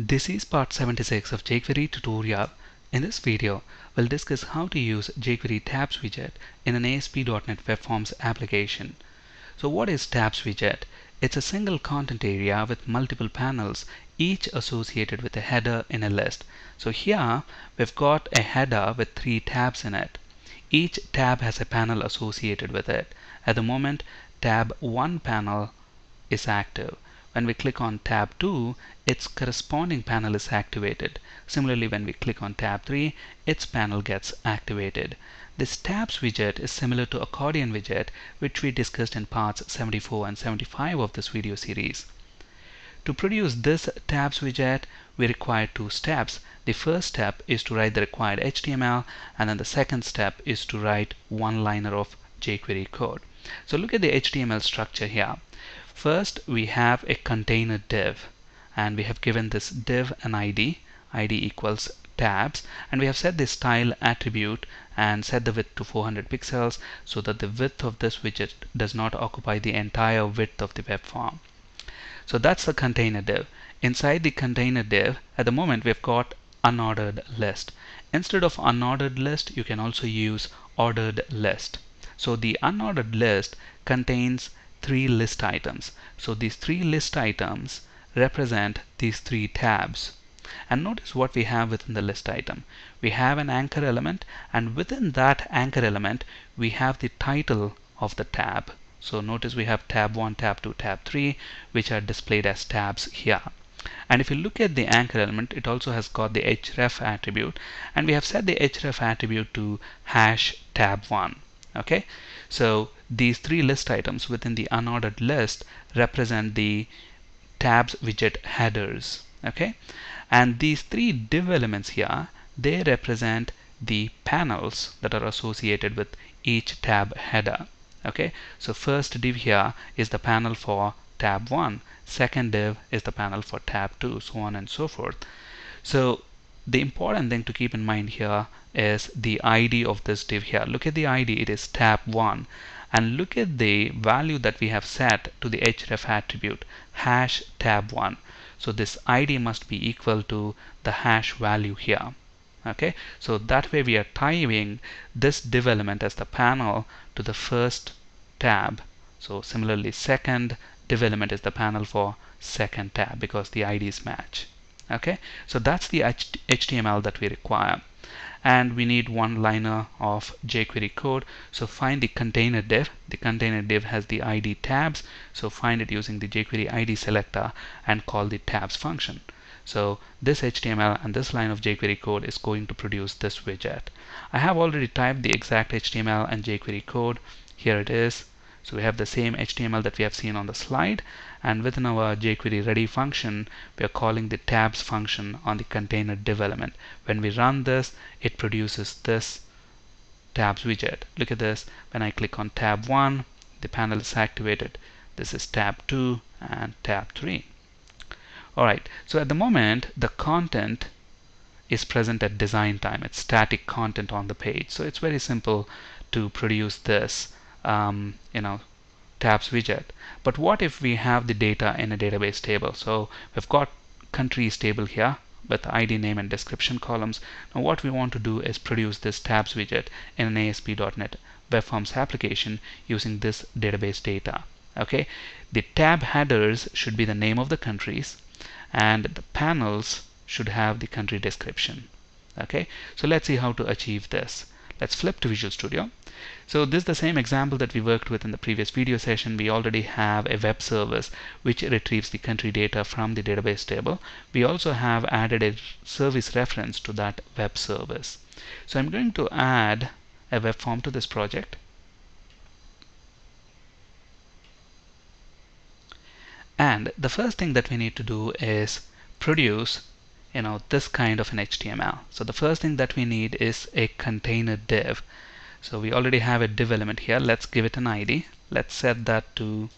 This is part 76 of jQuery tutorial. In this video, we'll discuss how to use jQuery tabs widget in an ASP.NET Web Forms application. So what is tabs widget? It's a single content area with multiple panels, each associated with a header in a list. So here, we've got a header with three tabs in it. Each tab has a panel associated with it. At the moment, tab 1 panel is active. When we click on tab 2, its corresponding panel is activated. Similarly, when we click on tab 3, its panel gets activated. This tabs widget is similar to accordion widget, which we discussed in parts 74 and 75 of this video series. To produce this tabs widget, we require two steps. The first step is to write the required HTML, and then the second step is to write one liner of jQuery code. So look at the HTML structure here. First, we have a container div, and we have given this div an ID, ID equals tabs, and we have set the style attribute and set the width to 400 pixels so that the width of this widget does not occupy the entire width of the web form. So that's the container div. Inside the container div, at the moment we've got unordered list. Instead of unordered list, you can also use ordered list. So the unordered list contains three list items. So these three list items represent these three tabs. And notice what we have within the list item. We have an anchor element and within that anchor element we have the title of the tab. So notice we have tab 1, tab 2, tab 3 which are displayed as tabs here. And if you look at the anchor element, it also has got the href attribute and we have set the href attribute to hash tab 1. Okay, so these three list items within the unordered list represent the tabs widget headers okay? And these three div elements here they represent the panels that are associated with each tab header okay? So first div here is the panel for tab 1 second div is the panel for tab 2 so on and so forth. So the important thing to keep in mind here is the ID of this div here. Look at the ID it is tab 1 and look at the value that we have set to the href attribute hash tab 1 so this id must be equal to the hash value here okay? So that way we are tying this div element as the panel to the first tab. So similarly second div element is the panel for second tab because the ids match okay? So that's the html that we require and we need one liner of jQuery code. So find the container div. The container div has the ID tabs. So find it using the jQuery ID selector and call the tabs function. So this HTML and this line of jQuery code is going to produce this widget. I have already typed the exact HTML and jQuery code. Here it is so we have the same HTML that we have seen on the slide and within our jQuery ready function we are calling the tabs function on the container div element. When we run this it produces this tabs widget. Look at this when I click on tab 1 the panel is activated. This is tab 2 and tab 3. Alright so at the moment the content is present at design time. It's static content on the page. So it's very simple to produce this um, you know tabs widget. But what if we have the data in a database table? So we've got countries table here with ID name and description columns. Now what we want to do is produce this tabs widget in an ASP.NET Web Forms application using this database data okay? The tab headers should be the name of the countries and the panels should have the country description okay? So let's see how to achieve this. Let's flip to Visual Studio so this is the same example that we worked with in the previous video session. We already have a web service which retrieves the country data from the database table. We also have added a service reference to that web service. So I'm going to add a web form to this project. And the first thing that we need to do is produce you know this kind of an HTML. So the first thing that we need is a container div. So we already have a div element here. Let's give it an ID. Let's set that to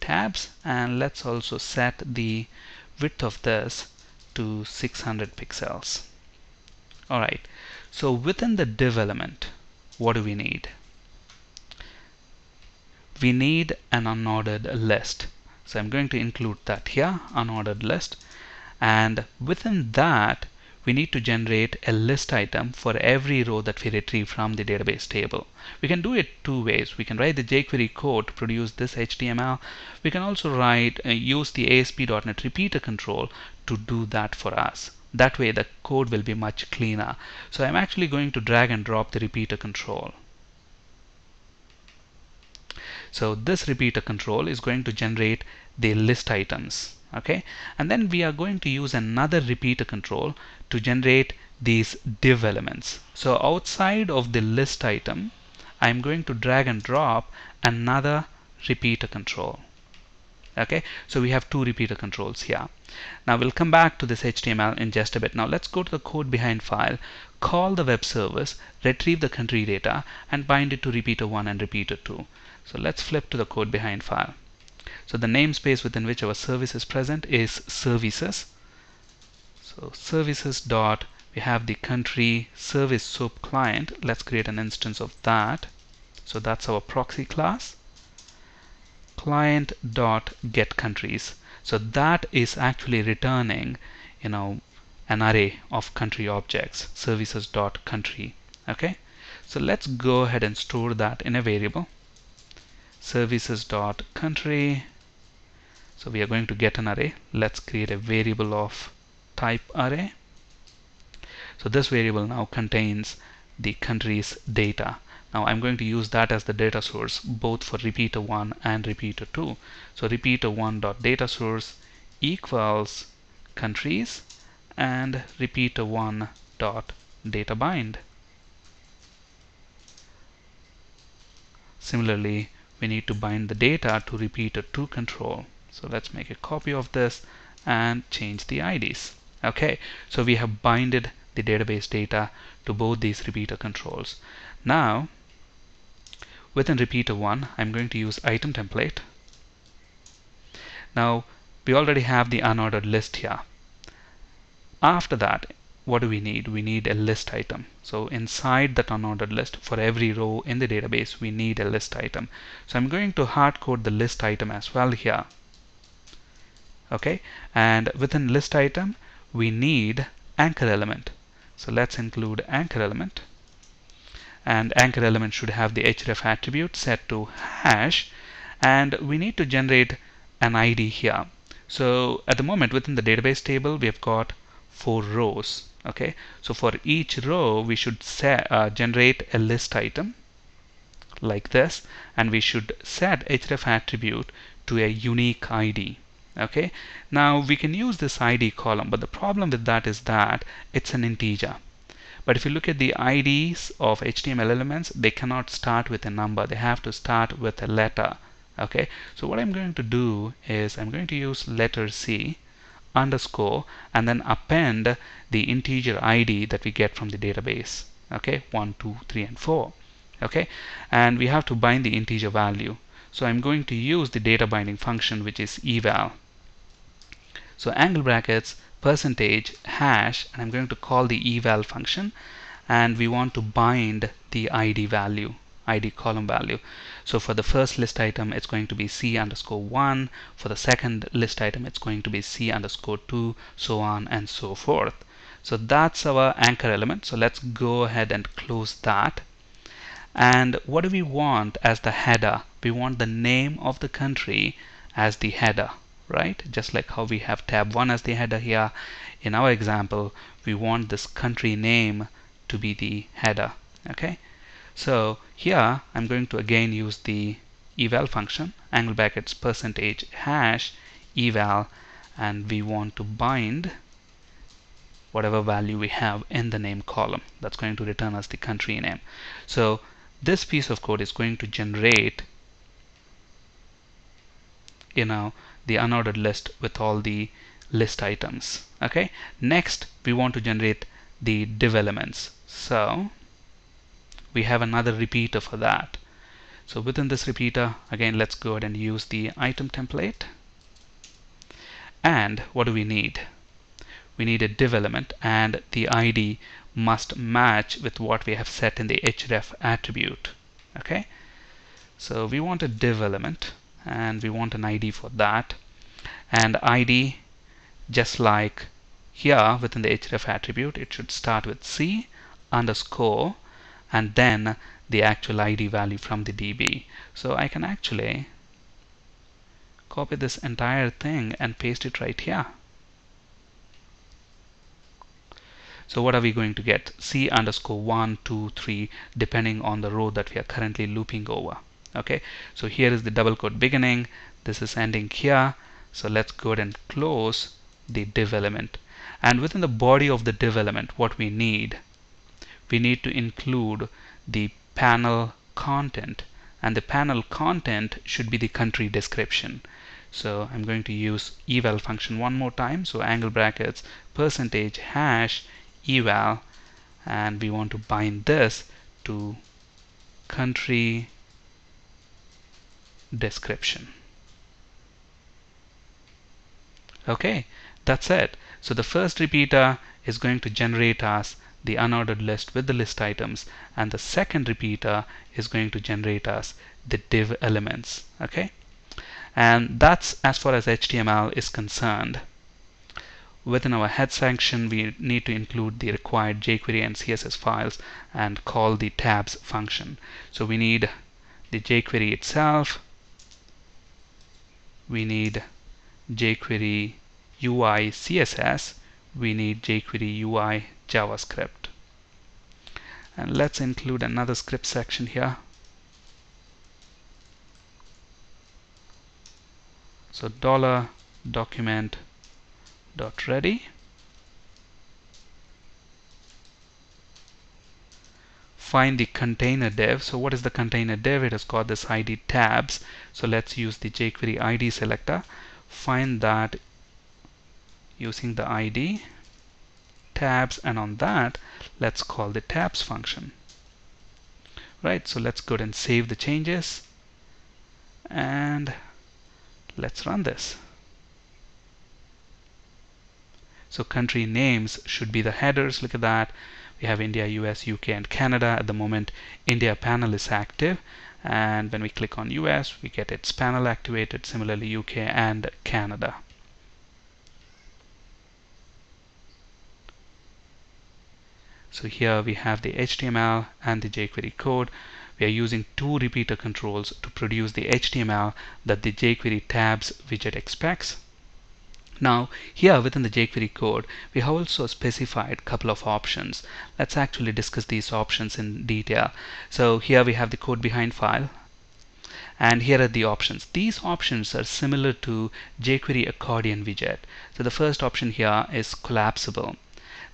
tabs and let's also set the width of this to 600 pixels. Alright, so within the div element, what do we need? We need an unordered list. So I'm going to include that here, unordered list. and within that we need to generate a list item for every row that we retrieve from the database table. We can do it two ways. We can write the jQuery code to produce this HTML. We can also write uh, use the ASP.NET repeater control to do that for us. That way the code will be much cleaner. So I'm actually going to drag and drop the repeater control. So this repeater control is going to generate the list items okay and then we are going to use another repeater control to generate these div elements. So outside of the list item I'm going to drag and drop another repeater control. Okay? So we have two repeater controls here. Now we'll come back to this HTML in just a bit. Now let's go to the code behind file call the web service retrieve the country data and bind it to repeater 1 and repeater 2 so let's flip to the code behind file. So the namespace within which our service is present is services. So services dot we have the country service soap client. Let's create an instance of that. So that's our proxy class. Client dot get countries. So that is actually returning, you know, an array of country objects. Services dot country. Okay. So let's go ahead and store that in a variable. Services dot country so we are going to get an array. Let's create a variable of type array. So this variable now contains the country's data. Now I'm going to use that as the data source both for repeater 1 and repeater 2. So repeater 1 dot data source equals countries and repeater 1 dot data bind. Similarly, we need to bind the data to repeater 2 control. So let's make a copy of this and change the IDs. Okay, so we have binded the database data to both these repeater controls. Now, within repeater 1, I'm going to use item template. Now, we already have the unordered list here. After that, what do we need? We need a list item. So inside that unordered list, for every row in the database, we need a list item. So I'm going to hard code the list item as well here okay and within list item we need anchor element. So let's include anchor element. And anchor element should have the href attribute set to hash. And we need to generate an ID here. So at the moment within the database table we have got four rows okay? So for each row we should set, uh, generate a list item like this. And we should set href attribute to a unique ID okay? Now we can use this id column but the problem with that is that it's an integer. But if you look at the IDs of HTML elements they cannot start with a number. They have to start with a letter. Okay? So what I'm going to do is I'm going to use letter C underscore and then append the integer ID that we get from the database. Okay? 1 2 3 and 4 okay? And we have to bind the integer value. So I'm going to use the data binding function which is eval so angle brackets percentage hash and I'm going to call the eval function. And we want to bind the ID value ID column value. So for the first list item it's going to be C underscore 1 for the second list item it's going to be C underscore 2 so on and so forth. So that's our anchor element. So let's go ahead and close that. And what do we want as the header? We want the name of the country as the header right? Just like how we have tab 1 as the header here. In our example we want this country name to be the header okay? So here I'm going to again use the eval function angle brackets percentage hash eval and we want to bind whatever value we have in the name column. That's going to return us the country name. So this piece of code is going to generate you know the unordered list with all the list items okay? Next we want to generate the div elements so we have another repeater for that. So within this repeater again let's go ahead and use the item template. And what do we need? We need a div element and the ID must match with what we have set in the href attribute okay? So we want a div element and we want an ID for that and ID just like here within the href attribute it should start with c underscore and then the actual ID value from the DB so I can actually copy this entire thing and paste it right here So what are we going to get? C underscore 1, 2, 3 depending on the row that we are currently looping over. Okay, so here is the double quote beginning. This is ending here. So let's go ahead and close the div element. And within the body of the div element, what we need, we need to include the panel content. And the panel content should be the country description. So I'm going to use eval function one more time. So angle brackets percentage hash eval and we want to bind this to country description. Okay that's it. So the first repeater is going to generate us the unordered list with the list items and the second repeater is going to generate us the div elements okay? And that's as far as HTML is concerned. Within our head section we need to include the required jQuery and CSS files and call the tabs function. So we need the jQuery itself we need jQuery UI CSS we need jQuery UI JavaScript. And let's include another script section here. So dollar document dot ready find the container div so what is the container div it has got this id tabs. So let's use the jQuery id selector. Find that using the id tabs. And on that let's call the tabs function. Right so let's go ahead and save the changes. And let's run this. So country names should be the headers. Look at that. We have India, US, UK, and Canada. At the moment, India panel is active. And when we click on US, we get its panel activated. Similarly, UK and Canada. So here we have the HTML and the jQuery code. We are using two repeater controls to produce the HTML that the jQuery tabs widget expects. Now here within the jQuery code we have also specified a couple of options. Let's actually discuss these options in detail. So here we have the code behind file and here are the options. These options are similar to jQuery accordion widget. So the first option here is collapsible.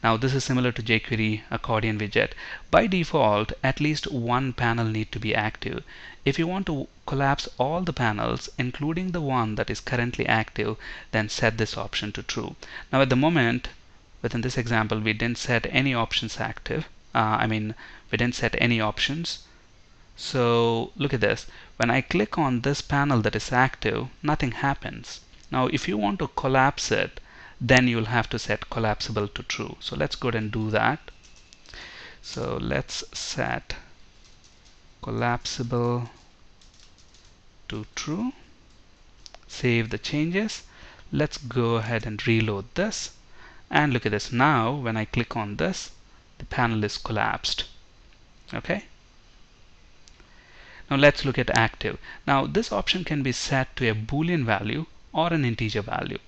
Now this is similar to jQuery accordion widget. By default, at least one panel need to be active. If you want to collapse all the panels, including the one that is currently active, then set this option to true. Now at the moment, within this example, we didn't set any options active. Uh, I mean, we didn't set any options. So look at this. When I click on this panel that is active, nothing happens. Now if you want to collapse it, then you'll have to set collapsible to true. So let's go ahead and do that. So let's set collapsible to true. Save the changes. Let's go ahead and reload this. And look at this. Now when I click on this, the panel is collapsed. Okay. Now let's look at active. Now this option can be set to a boolean value or an integer value.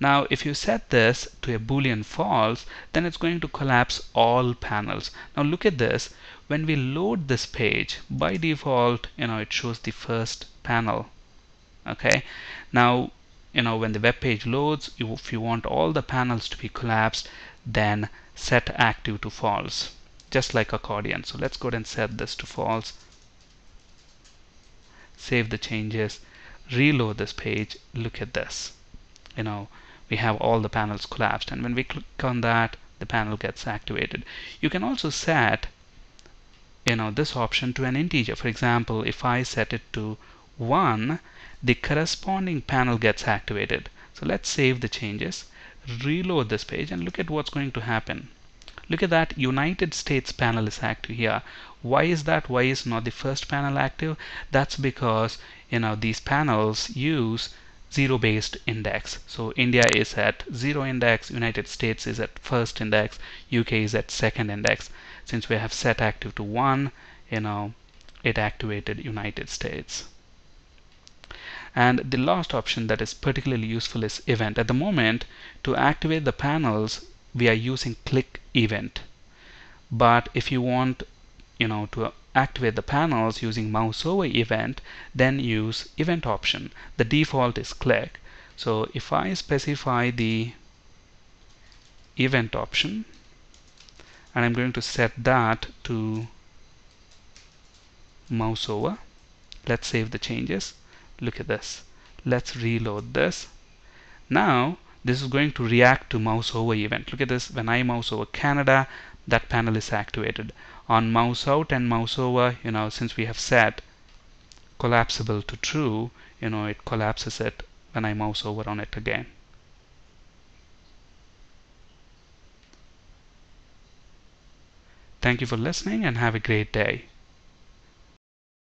Now if you set this to a boolean false then it's going to collapse all panels. Now look at this. When we load this page by default you know it shows the first panel. Okay? Now you know when the web page loads if you want all the panels to be collapsed then set active to false just like accordion. So let's go ahead and set this to false. Save the changes. Reload this page. Look at this. You know we have all the panels collapsed and when we click on that the panel gets activated. You can also set you know this option to an integer. For example if I set it to 1 the corresponding panel gets activated. So let's save the changes reload this page and look at what's going to happen. Look at that United States panel is active here. Why is that? Why is not the first panel active? That's because you know these panels use zero based index. So India is at zero index United States is at first index UK is at second index. Since we have set active to 1 you know it activated United States. And the last option that is particularly useful is event. At the moment to activate the panels we are using click event. But if you want you know to activate the panels using mouse over event then use event option. The default is click. So if I specify the event option and I'm going to set that to mouse over let's save the changes. Look at this. Let's reload this. Now this is going to react to mouse over event. Look at this. When I mouse over Canada that panel is activated on mouse out and mouse over you know since we have set collapsible to true you know it collapses it when I mouse over on it again Thank you for listening and have a great day.